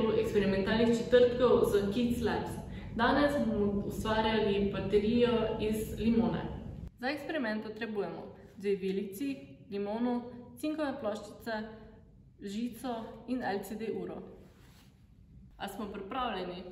Delu eksperimentalnih četrtkov z Kids Labs. Danes bomo ustvarjali baterijo iz limone. Za eksperiment potrebujemo dve vilici, limono, cinkove ploščice, žico in LCD uro. A smo pripravljeni?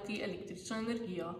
Ustvariti električno energijo.